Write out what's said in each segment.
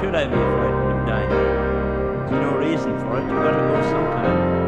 should I be frightened of dying? There's no reason for it. You've got to go sometime.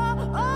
oh, oh.